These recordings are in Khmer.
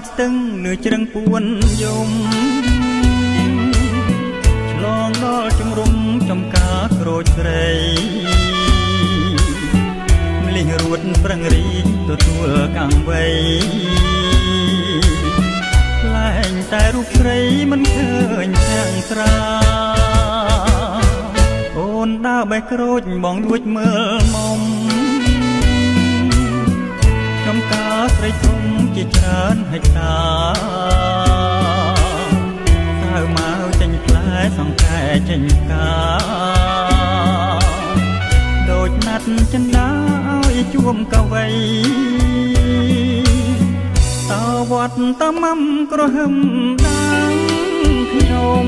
ត់ស្ទឹងលើជ្រឹងពួនយំឆ្លងដល់ជំរុំចំការក្រូចស្រីម្លេះរួតប្រឹងរីកទទួលកាំងវៃខ្លែងតែរូបស្រីមិនឃើញទាំងស្រាអូនដើរបេះក្រូចបងលួចមើលមុំចំការស្រីធំ ជាច្រើនហិចតាសៅមកចេញផ្លែសង្កែចេញកាដូចណាត់ចិន្តាឲ្យជួមកវៃតវត្តតាមំក្រហឹមដាងខ្ញុំ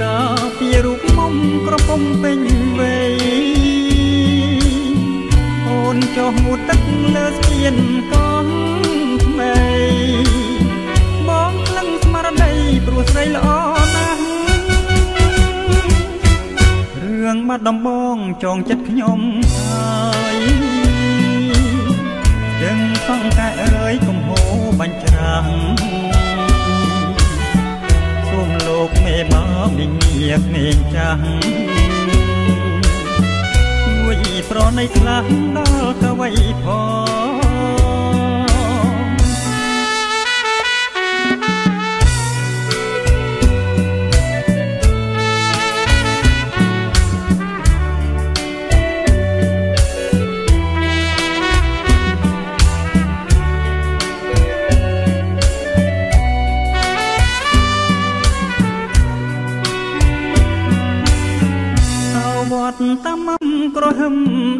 កាពីរូបមុំក្រពុំពេញវ័យអូនចុះងូតទឹកលើស្ពានក រោះស្រីល្អណាស់រឿងបាត់ដំបងចងចិត្តខ្ញុំហើយទាំងសង្កែរើយកំហូរបាញ់ច្រាំងសូមលោកមេបាវិញ្ញាក្មេងចាស់ជួយប្រណីខ្លះដល់កវីផង រហឹម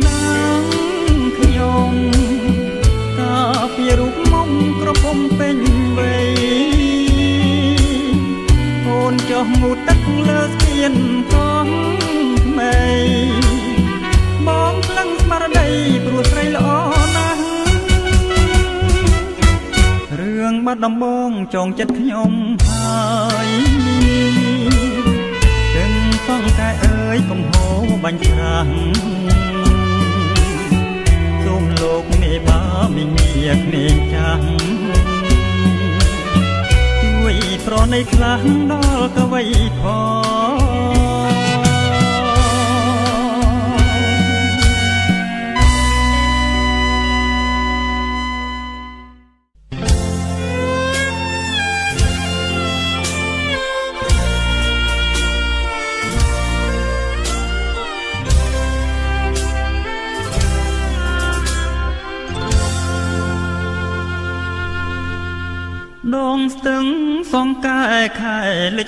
ដាងខ្ញុំកាពីរូបមុំក្រពុំពេញវ័យអូនចុះងូតទឹកលើស្ពានកងថ្មីបងក្លឹងស្មារតីព្រោះស្រីល្អណាស់រឿងបាត់ដំបងចងចិត្តខ្ញុំហើយទាំងសង្កែអើយកំហូរបាញ់ច្រាំងសូមលោកមេបាមីញាក្មេងចាស់ជួយប្រណីខ្លះដល់កវីផង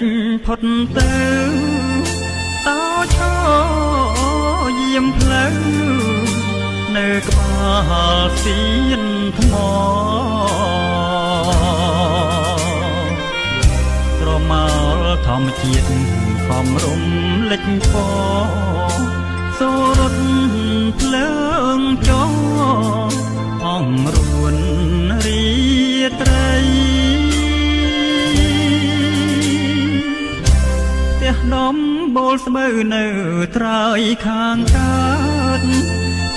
ចផុតទៅតោឈរយាមផ្លូវនៅក្បាលសៀនថ្មត្រមលធម្មជាតិខំរំលេចពសូរត់ភ្លើងចោអងរួនរី ដុំបូលស្បូវនៅត្រើយខាងកើត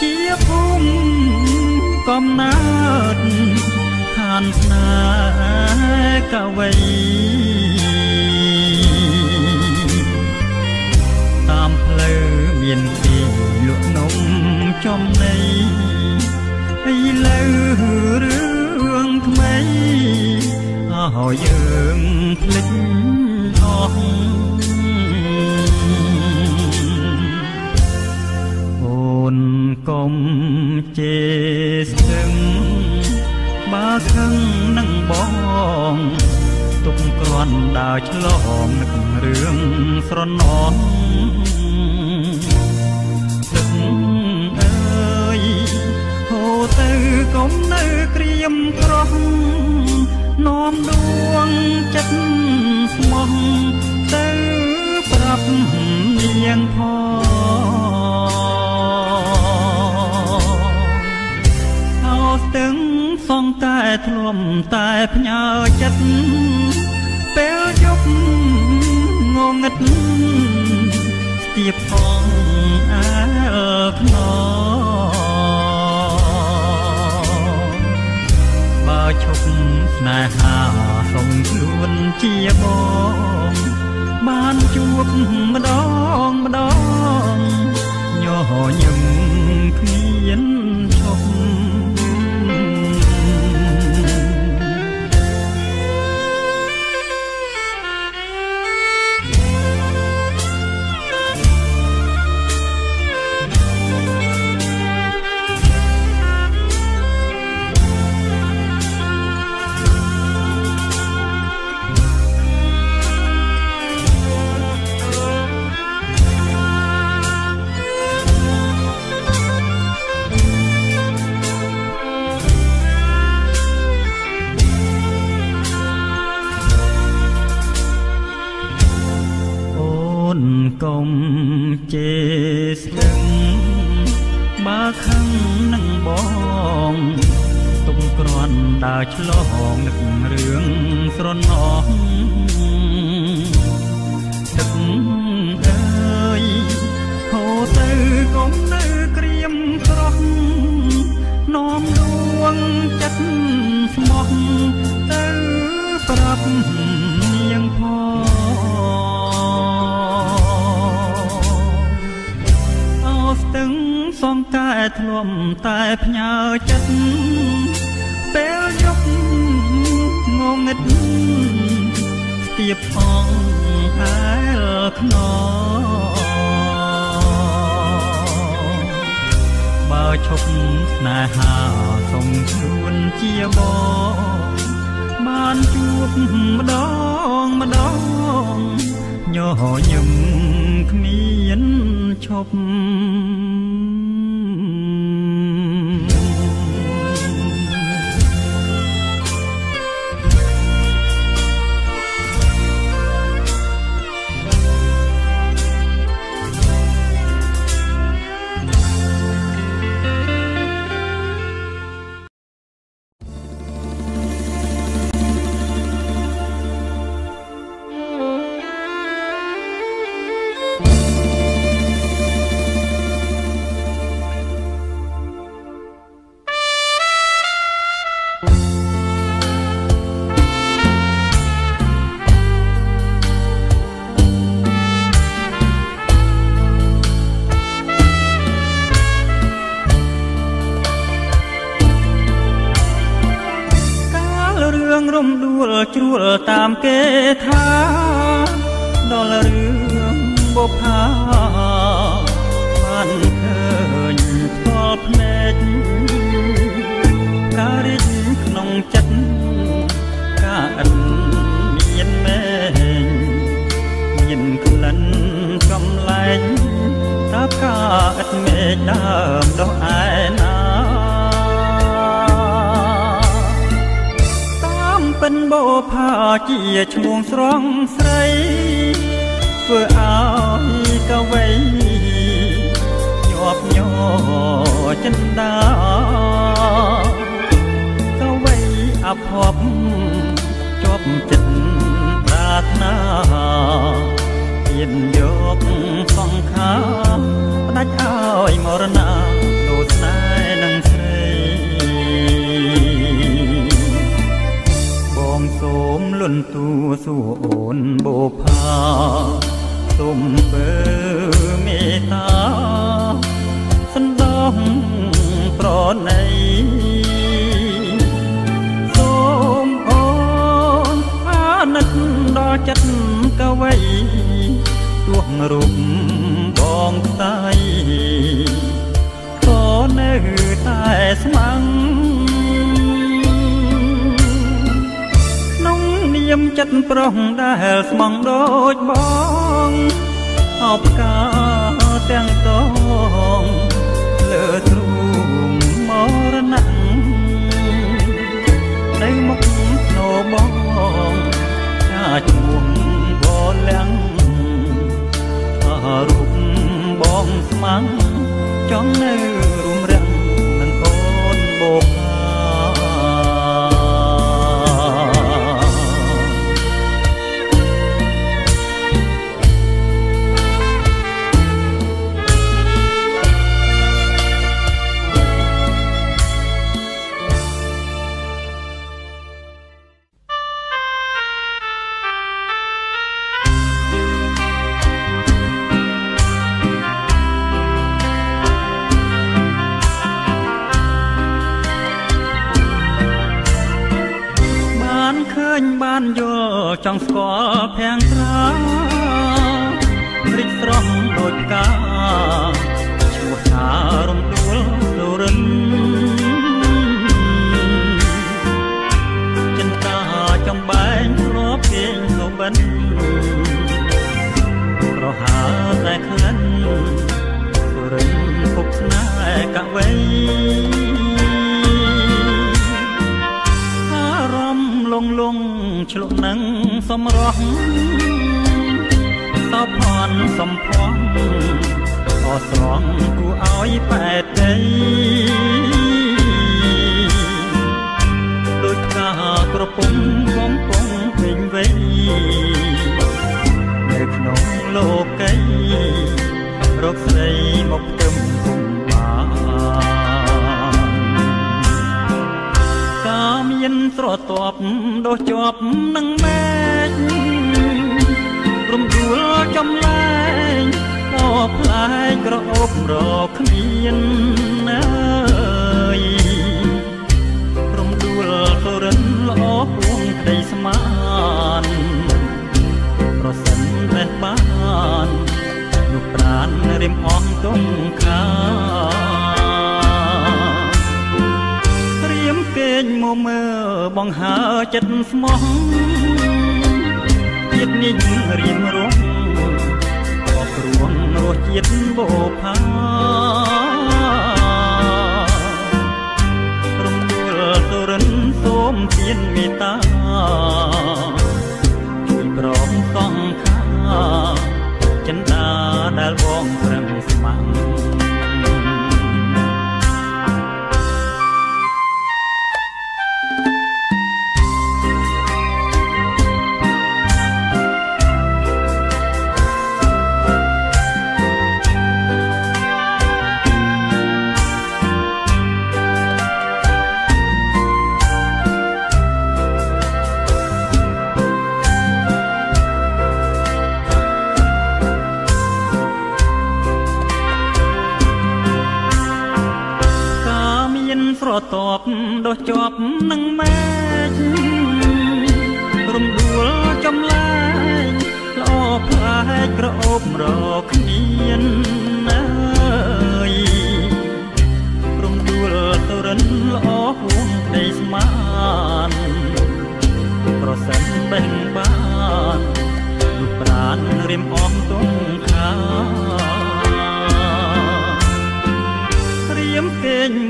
ជាភូមិកំណើតឋានស្នេហ៍កវីតាមផ្លូវមានទីលក់នំចំណីឥឡូវរឿងថ្មីឲ្យយើងភ្លេចអស់ កុំជេរស្ទឹងបើខឹងនឹងបងទុកគ្រាន់ដើរឆ្លងនឹងរឿងស្រណោះទឹកអើយហូរទៅកុំនៅក្រៀមក្រោះនាំដួងចិត្តស្មោះទៅប្រាប់នាងផង ទឹងសងតែធ្លុំតែផ្ញើចិត្តពេលយប់ងងឹតស្ទាបផងអែលខ្នងបើឈប់ស្នេហាសុំខ្លួនជាបងបានជួបម្ដងម្ដង ស្ទាបផងអែលខ្នបើឈប់ស្នេហាសុំខ្លួនជាបងបានជួបម្ដងម្ដងញញឹមគ្មានឈប់ ផាបានឃើញផ្ទាល់ភ្នែកការរិះក្នុងចិត្តការអិនមានមែងមានក្លិនកំឡែងតាការអិតមេឃដើមដោះឯណាពិនបោផាជាឈ្មោះស្រងស្រីធ្វើឲ្យ កវៃញាប់ញ័រចិនដាកវៃអភ័ព្វជាប់ចិត្តប្រាថ្នាទៀនយកសង្ខាផ្ដាច់ឲ្យមរណាដូចស្នេហ៍នឹងស្រីសូមលន់ទូសួរអូនបូផា សូមបើមេត្តាសន្តោសប្រណីសូមអូនអាណិតដល់ចិត្តកវីទោះរូបបងខ្សៃក៏នៅតែស្មាំង ចិត្តប្រុសដែលស្មងដូចបងអបកាទាំងតងលើទ្រូងមរណៈនៅមុខធ្នោបងចាឈ្មោះបលាំងថារូបបងស្មាំងចង់នៅរួមរាំងនឹងអូនបោក ចំបែងរាប់គេងសូបិនប្រហើតែក្លិនរិនពុកស្នេហ៍កវៃងលងឆ្លុះនឹងសំរោះសោផនសំភ័ងអស្រងគួឲ្យប៉ែតដីដូច កាក្រពុំកំពុងពេញវ័យនៅក្នុងលោកីរកស្រីមកផ្ទឹមគុំមានស្រទាប់ដោះជាប់នឹងមេឃរំដួលចំលែងដល់ផ្លែកក្រអូបរកគ្មានអើ ល្អពួងក្តីស្មានប្រសិនតែបាននោះប្រានរិមអងទុំខាគេងមកមើបង្ហើចិត្តស្មោះជាតិនេះរៀមរងអរគ្រួងរសជាតិបោផា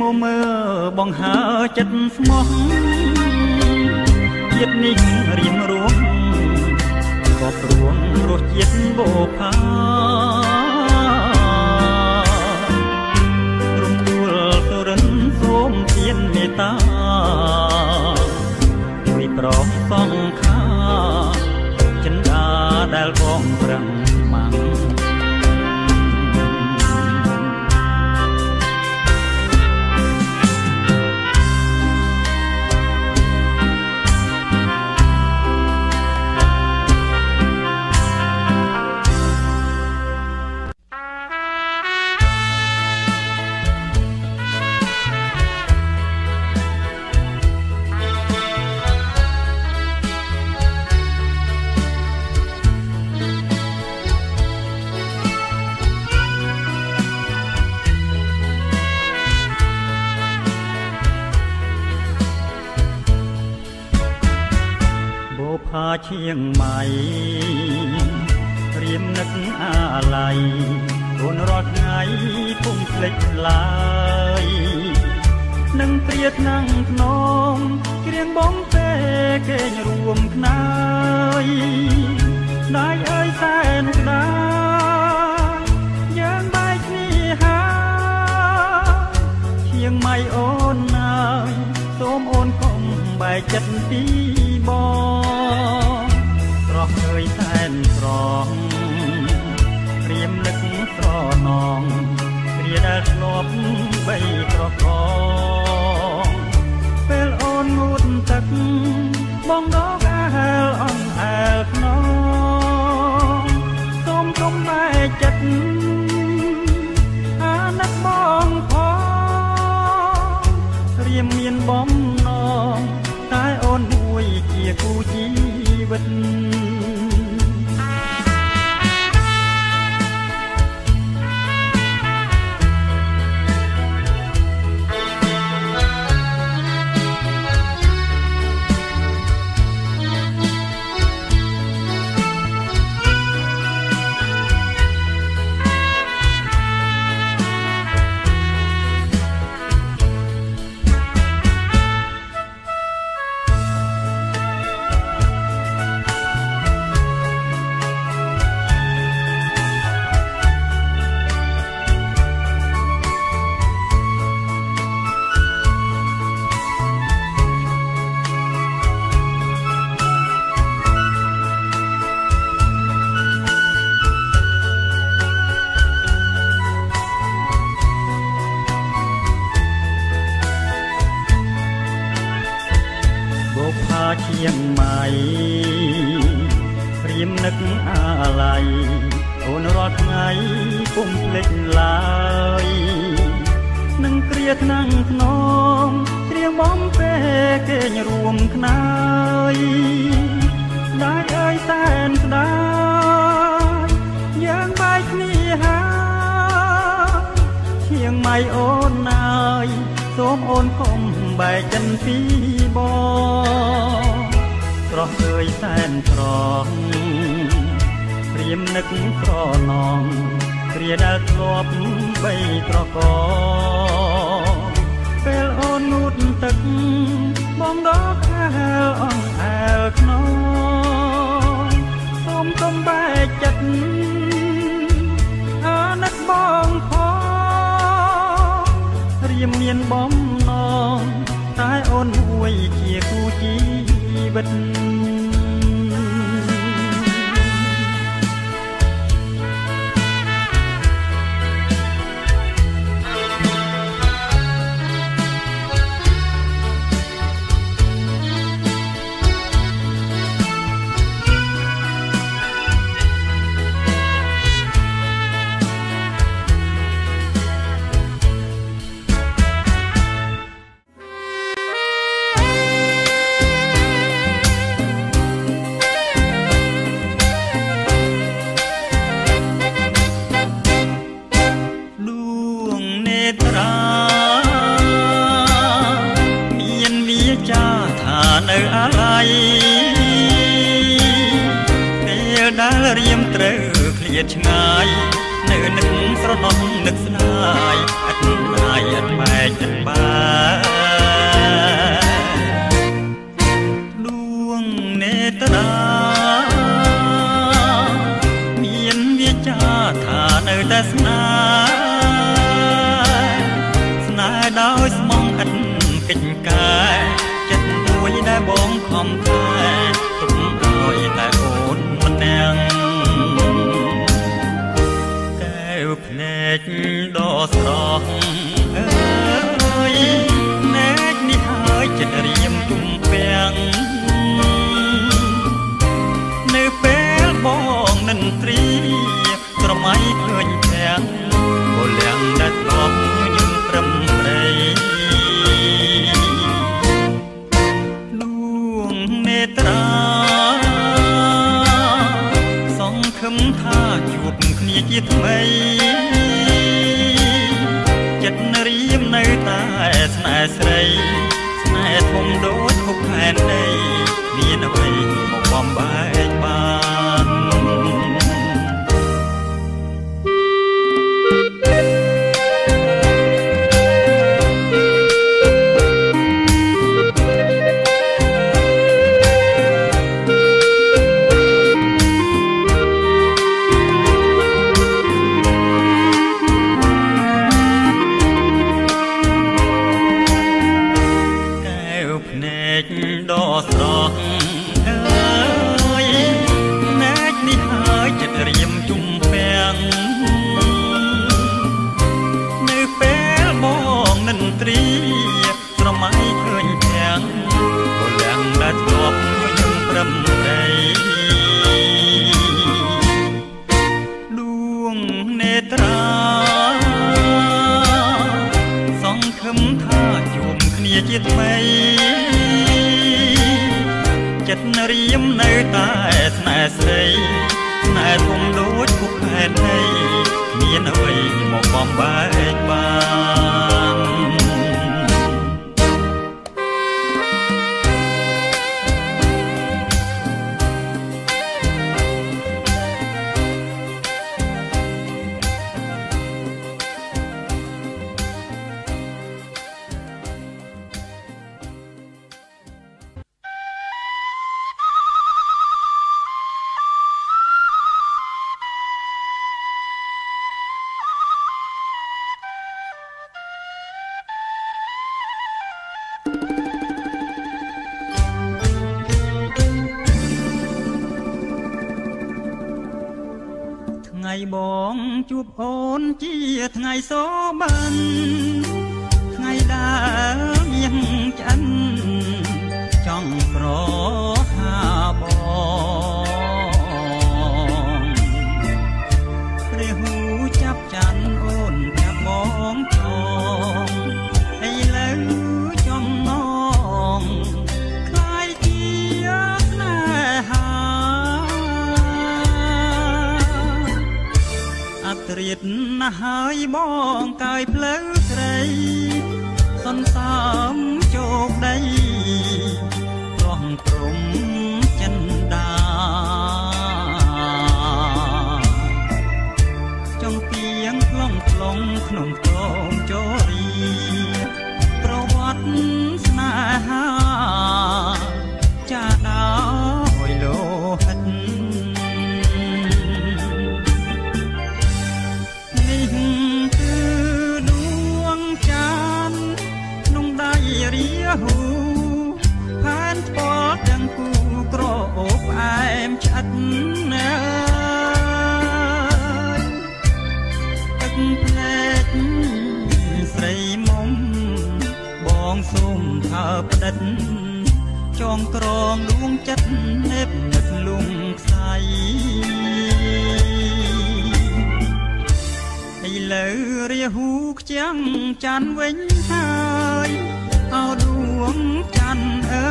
មកមើបង្ហើចិត្តស្មោះជាតិនេះរៀមរួងក៏ព្រួងរសជាតិបោផារំដួលទៅរិនសូមទានមេត្តាជួយប្រងសង្ខាចិន្តាដែលបងប្រឹង ឈៀងម៉ៃរៀមនឹកអាឡ័យរូនរាល់ថ្ងៃពុំភ្លេចឡើយនឹងព្រាថ្នាំងភ្នំគ្រៀងបងទេគេងរួមខ្នើយដៃអើយសែនក្តាយយើងបែកគ្នាហើយឈៀងម៉ៃអូនណាយសូមអូនកុំបែកចិត្តពីបង ងគ្រាដែលធ្លាប់បីក្រកពេលអូនងូតទឹកបងដ ជាគូជីវិត កដ៏ស្រស់អើយណែកនេះហើយចិត្តរៀមទុំពាំងនៅពេលបងនឹងត្រី ស្រមៃឃើញធាងបលៀងដែលធ្លាប់ញញឹមព្រមព្រៃលួងនេត្រាសង្ឃឹមថាជួបគ្នាជាថ្មី ន្ទ្រីស្រមៃឃើញធាងកលាំងដែលធ្លាប់ញញឹមប្រំប្រៃដួងនេត្រាសង្ឃឹមថាជួបគ្នាជាថ្មីចិត្តរៀមនៅតែស្នេហ៍ស្រីស្នេហ៍ធំដូចគុកហេតុនៃមានអ្វីមកបំបែកបា សូមិនថ្ងៃដើមយ៉ាងឆ្អិនចង់ប្រហាបងព្រះហូចាប់ចាន់អូនចាប់បងចងឥឡូវចំណងខ្លាយជាស្នេហាអត្រិត ណាស់ហើយបងកាយផ្លូវស្រី សន្សំជោគដីរងព្រំ ងក្រងដួងចិត្តនេបនឹកលំខ្សៃឥឡូវរាហូខ្ចាំងច័ន្ទវិញហើយអោដួងច័ន្ទអើ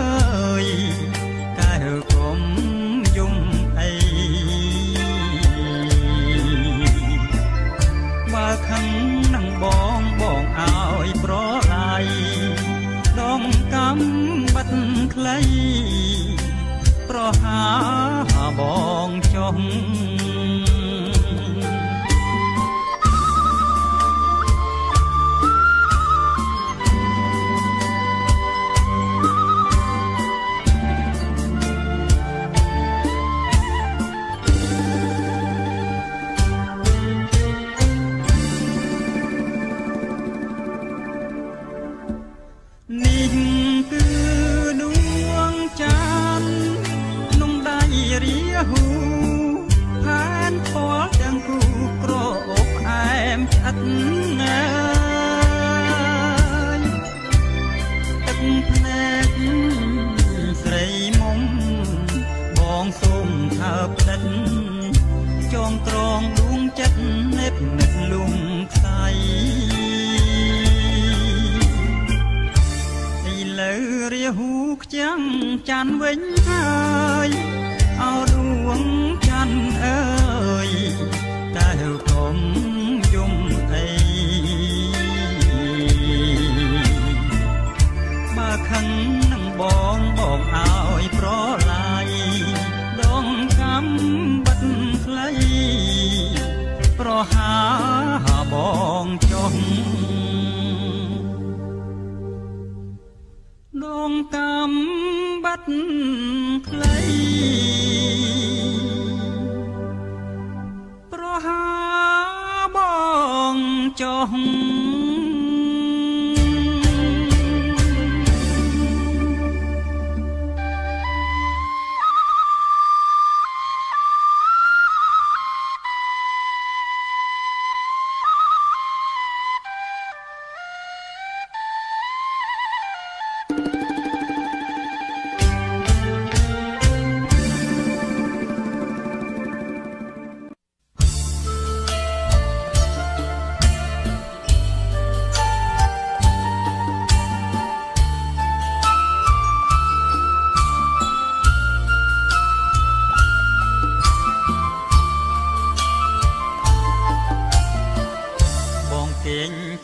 យ ខ្លីប្រហាបងចុះនេះ ខ្ចាំងច័ន្ទវិញហើយអោដួងច័ន្ទអើយកែវកុំយំអីបើខឹងនឹងបងបងឲ្យប្រឡាយដងកំបាត់ខ្លីប្រហាបងចុះដងកំបាត់ ខ្លីប្រហាបងចុះ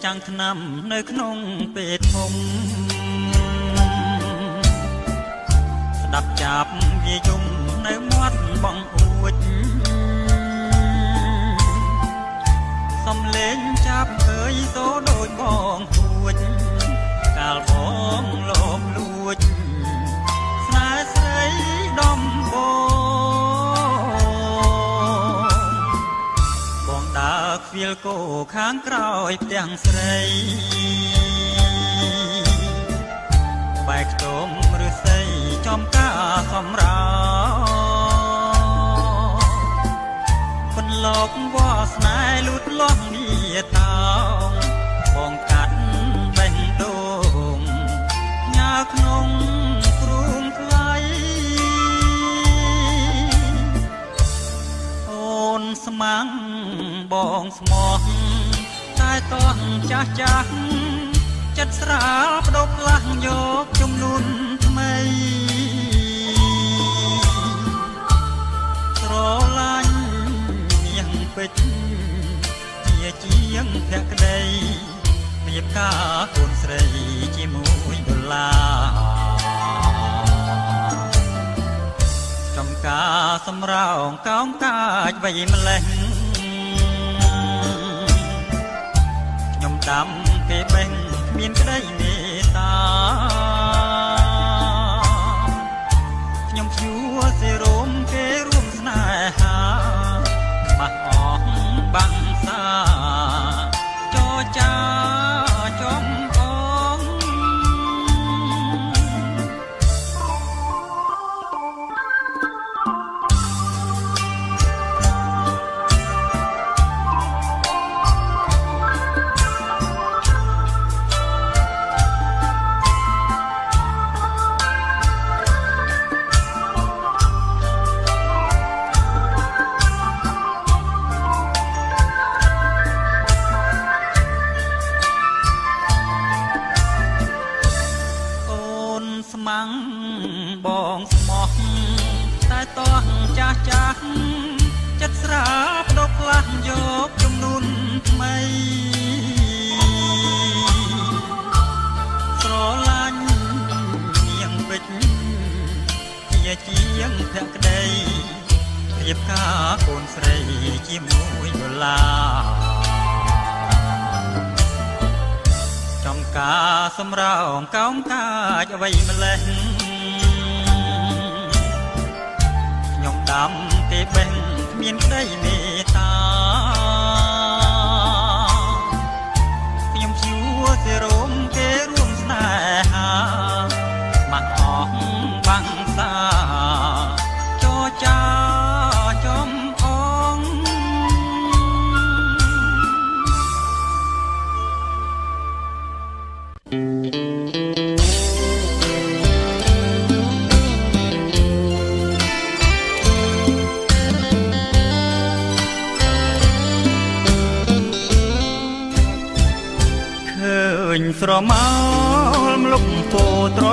ចាំងថ្នាំនៅក្នុងពេទ្យធំស្ដាប់ចាប់វាយំនៅមាត់បងអួចសំលេងចាប់ឃើញសូដូចបងគួចកាលបងលោកលួ ដើរខ្វៀលគោខាងក្រោយផ្ទាំងស្រីបែកខ្ទមឬស័យចំការសម្រាប់លោកវាស្នេហ៍លូតលាស់មាតាបងកាត់បេះដូងញ៉ាក្នុងគ្រូងថ្លៃអូនស្មាំង បងស្មោះតែតោះចាស់ចាស់ចិត្តស្រាលបដូរផ្លាស់យកចំនួនថ្មីស្រឡាញ់ពេជ្រជាជាងភក្តីរៀបការកូនស្រីជាមួយដុល្លារចំការសម្រោងកោងកាចវៃម្លេះ ដាំគេបេះគ្មានក្តីមេត្តាខ្ញុំជួសេរោ សម្រោងកោងកាចអ្វីម្លេះខ្ញុំដាំគេបេះគ្មានក្តីមេ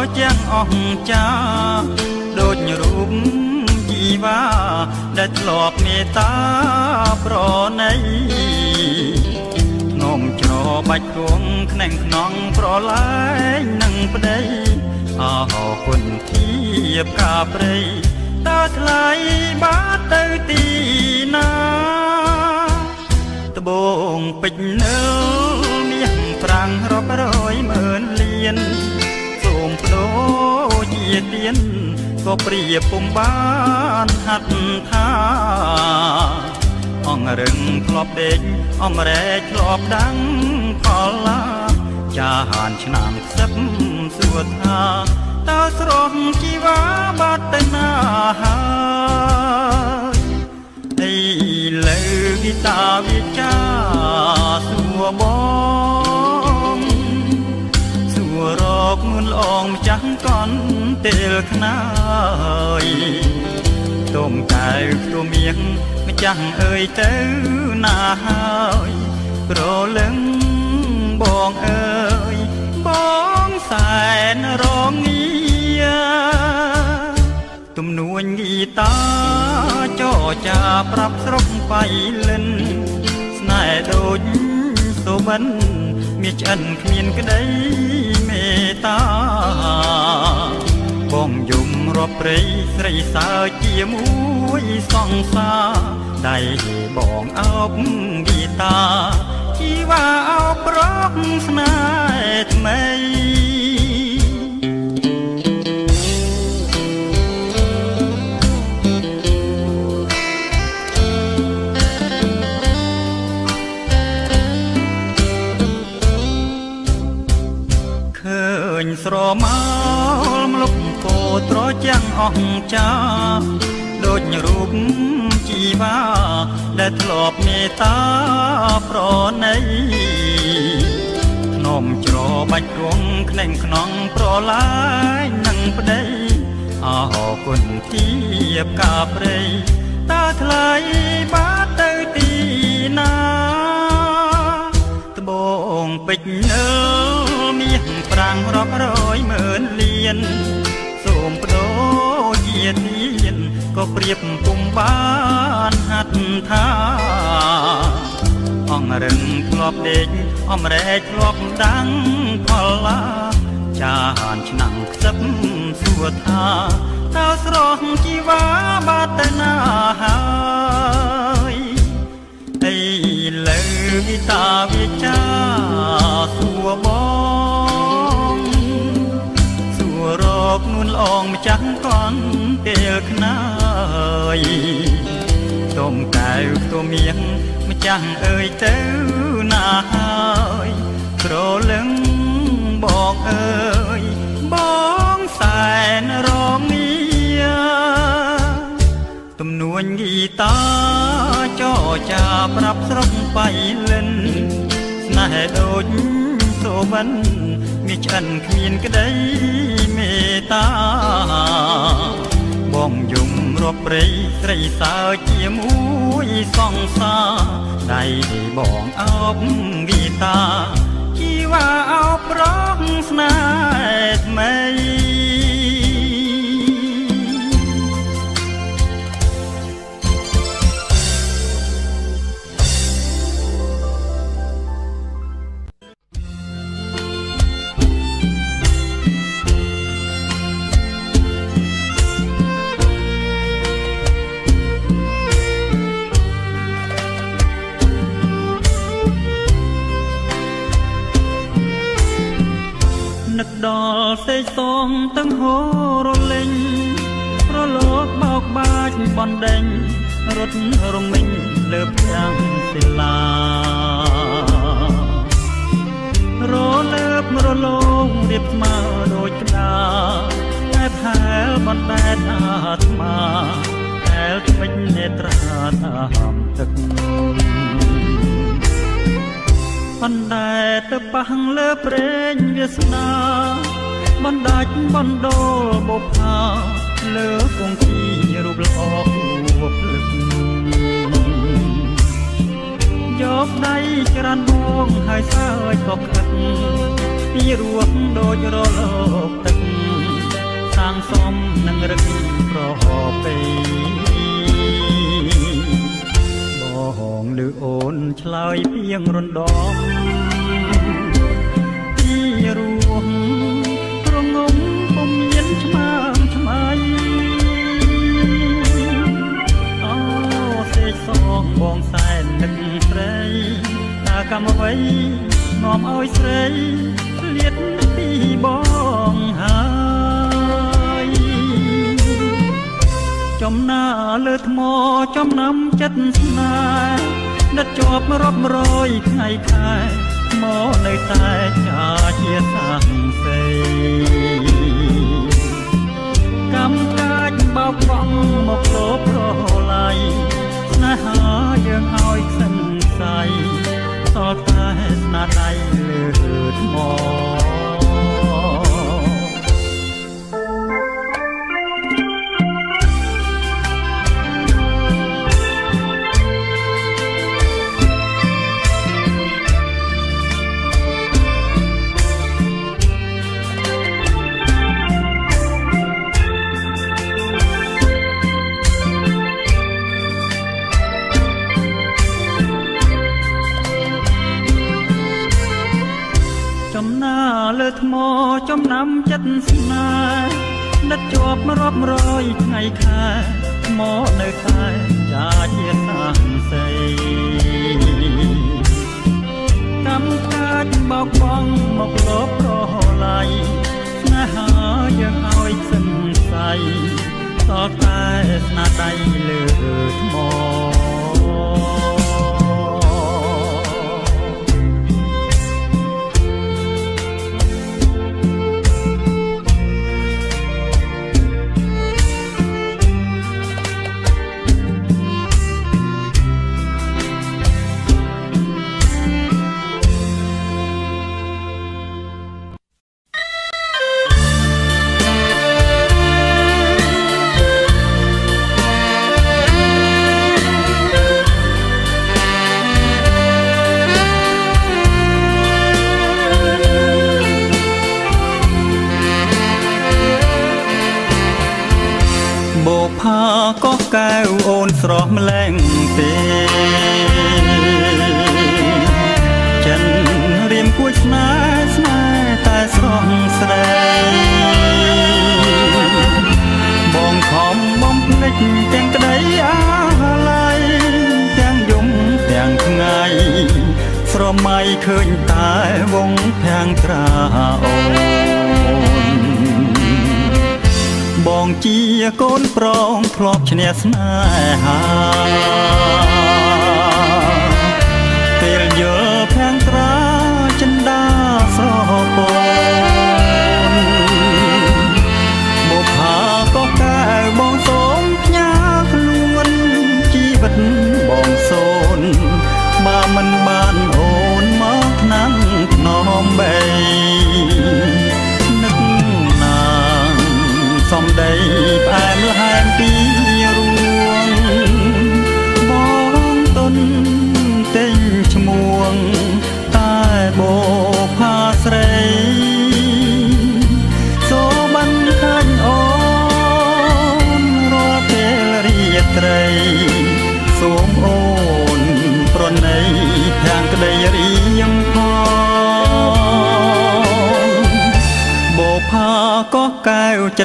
ពោត្រជាងអស់ចាដូចរូបជីវ៉ាដែលធ្លាប់មេត្តាប្រណីនំច្របាច់គងខ្នែងខ្នងប្រឡាយនឹងប្តីអរគុណធៀបកាព្រៃតើថ្លៃបាតទៅទីណាត្បូងពេជ្រនៅប្រាំងរាប់រយម៉ឺនលាន ក៏ព្រៀបពុំបានហាត់ថាអងរឹងធ្លាប់ដេកអំរែកធ្លាប់ដាំងផលឡាចាហានឆ្នាំខ្សឹបសួរថាតើស្រស់ជីវ៉ាបាត់ទៅណាហើយអីលើគីតាវិចាសួរបង ងម្ចាស់កន់ទេលខ្នើយទុំកែវព្រមៀងម្ចាស់អើយទៅណាហើយប្រលឹងបងអើយបងសែនរងងារទំនួញហ្គីតាចរចាប្រាប់ស្រុកបៃលិនស្នេហ៍ដូចសូសូបិន មានឆ្អិនគ្មានក្តីមេត្តាបងយំរាប់ព្រៃស្រីសើជាមួយសង្សារដៃបងអោបហ្គីតាជីវ៉ាអោបប្រកស្នេ ត្តាប្រណីខ្ញុំច្របាច់រងខ្នែងខ្នងប្រឡាយនឹងប្តីអរគុណធៀបកាព្រៃតើថ្លៃបាទទៅទីណាត្បូងពេជ្រនៅមាសប្រាំងរាប់រយម៉ឺនលានសូមបដូរជាទៀន ក៏ប្រៀបពុំបានហាត់ថាអង្រឹងធ្លាប់ដេកអំរែកធ្លាប់ដាំងផលឡាចានឆ្នាំខ្សឹបសួរថាតើស្រស់ជីវ៉ាបាត់ទៅណាហើយអីលើវិតាវិចាសួរបង ររកនួនល្អងម្ចាស់កន់ពេលខ្នើយទុំកែវទុំមៀងម្ចាស់អើយទៅណាហើយក្រលឹងបងអើយបងសែនរងមាទំនួញហ្គីតាចរចាប្រាប់ស្រុកបៃលិនស្នេហ៍ដូចសូវិនមានឆ្អិនគ្មានក្តីមេ ត្តាបងយំរាប់ព្រៃស្រីសើជាមួយសង្សារដៃបងអោបហ្គីតាជីវ៉ាអោបប្រងស្នេហ៍ថ្មី ដល់សេកសងទាំងហូររលេងប្រលោកបោកបាចបណ្ដេញរត់រមិញលើផ្ទាំងសិលារលើបរលោងរៀបស្មើដូចក្តាតែផែលបណ្ដែតអាត្មាតែលថ្មិញនេត្រាតាមទឹក បណ្ដែតទៅប៉ះលើព្រេងវាសនាបណ្ដាច់បណ្ដូលបុផាលើគង្គីរូបល្អអួបលឹកយកដៃច្រានបងហើយសើចក៏ខិតពីរួងដូចរលកទឹកសាងសំនឹងរឹកប្រពេប ងលឺអូនឆ្លើយពីងរំដំពីរួងត្រងងពុំមានឆ្មាំឆ្មៃអូសេកសងបងសែននឹកស្រីតើកម្មអ្វីនាំឲ្យស្រីលៀតពីបងហើយ ចំណាលើថ្មចំណាំចិត្តស្នេហ៍ដិតជាប់រាប់រយថ្ងៃខែមកនៅតែចាជាសាំសេកម្មកាចបោកបង់មកលោប្រឡ័យស្នេហាយើងឲ្យខ្សិនខ្សៃសល់តែស្នាដៃលើថ្ម ស្នេហ៍ដិតជាប់រាប់រយថ្ងៃខែមកនៅខែចាជាសាំសីកម្មកាចបោកបងមកលបប្រឡៃស្នេហាយើងឲ្យសឹងស័យសោកតែស្នាដៃលើថ្ម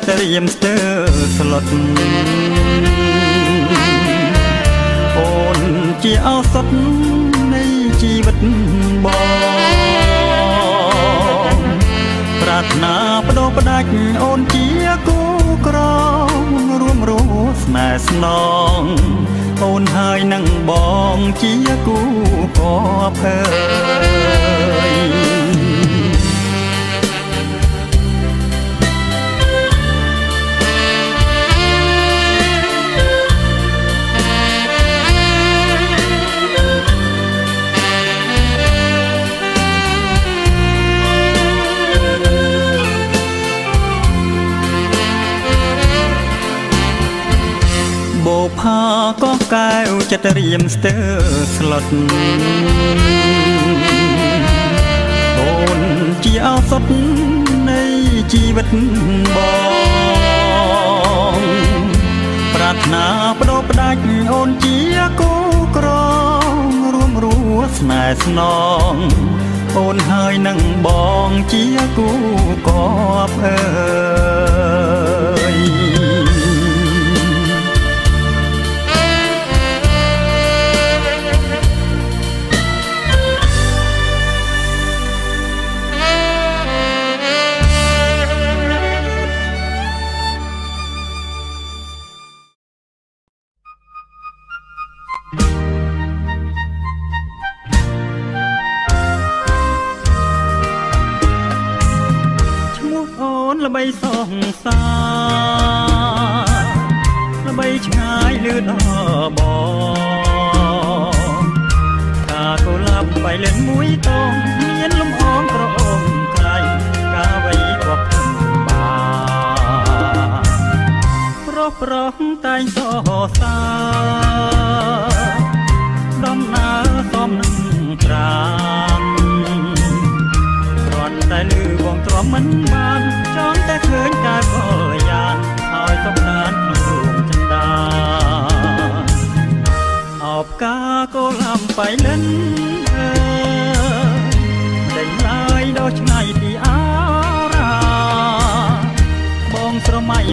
ត្តរៀមស្ទើស្លុតអូនជាឱសថនៃជីវិតបងប្រាថ្នាបដោផ្ដាច់អូនជាគូក្ររួមរស់ស្នេហ៍ស្នងអូនហើយនឹងបងជាគូកភើយ ក៏កែវចិត្តរៀមស្ទើស្លុតអូនជាឱសថនៃជីវិតបងប្រាថ្នាបដោផ្ដាច់អូនជាគូក្ររួមរស់ស្នេហ៍ស្នងអូនហើយនឹងបងជាគូកបអើយ សរសាដំណើរសំនឹងត្រាំគ្រាន់តែលឺបងទ្រាំមិនបានចង់តែឃើញតែកលយានហើយសុខសាន្តក្នុងរូងចិន្តាអបកាកូលអំបៃលិនអើដេញឡាយដល់ឆ្ងាយពីអារា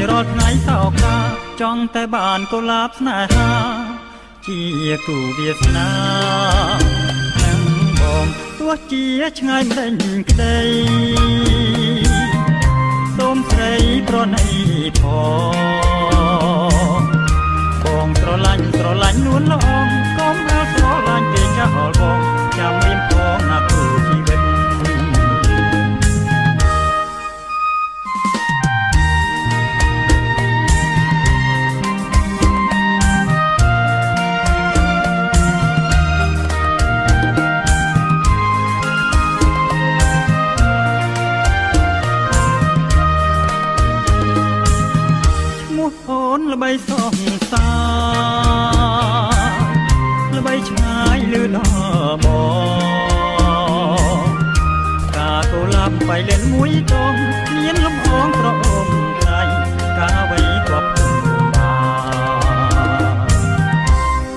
រាល់ថ្ងៃសោកា ចង់តែបានកុលាបស្នេហា ជាគូវាសនានឹងបងទោះជាឆ្ងាយមិនដេញក្តីសូមស្រីប្រណីផងបងស្រឡាញ់ស្រឡាញ់នួនល្អងកុំអើស្រឡាញ់ទេចាស់បងចាំរៀនផងណា ឡាប់បៃលេនមួយដងមានលំអងក្រអូមថ្លៃកាវៃគប់បា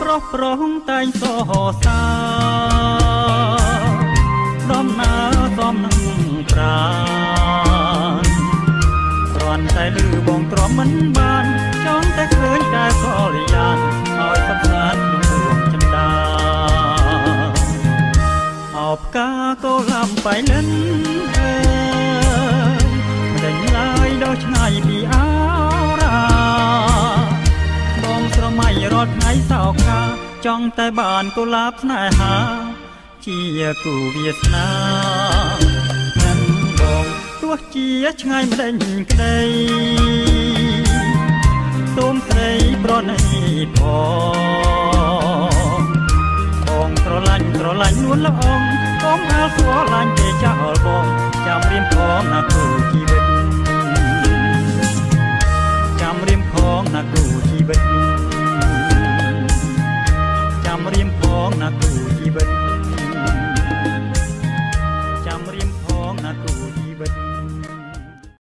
ប្រុសប្រងតែងសរសាដំណើរសំនឹងប្រាគ្រាន់តែលឺបងទ្រាំមិនបានចង់តែឃើញតែកលយានឲ្យសំសានក្អបកាកូឡាំបៃលិនអើយមិនដេញឡើយដល់ឆ្ងាយពីអរាបងស្រមៃរាល់ថ្ងៃសោកាចង់តែបានកូលាបស្នេហា ជាគូវាសនានឹងបងទោះជាឆ្ងាយមិនដេញក្តីសូមស្រីប្រណីផងបងស្រឡាញ់ស្រឡាញ់នួនល្អ សូមអើស្រឡាញ់ទេចោលបងចាំរៀមផងណាគ្រូជីវិតចាំរៀមផងណាគ្រូជីវិតចាំរៀមផងណាគ្រូជីវិត